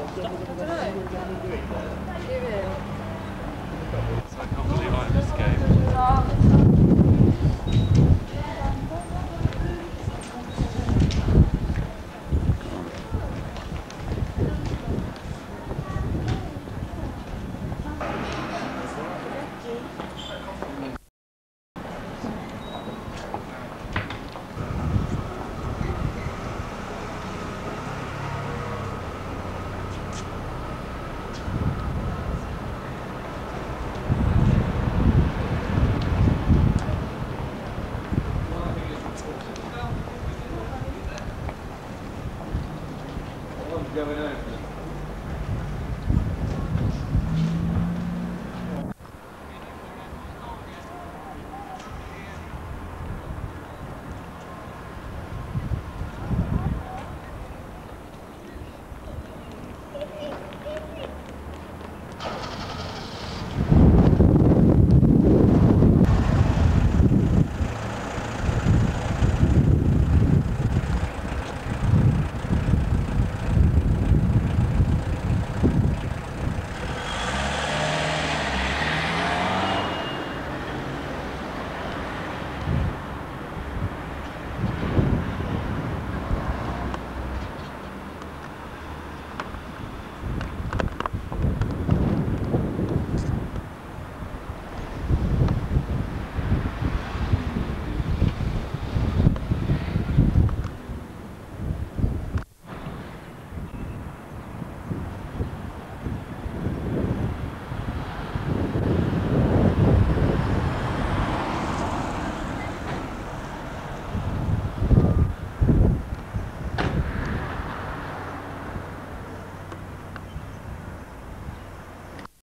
I can't believe I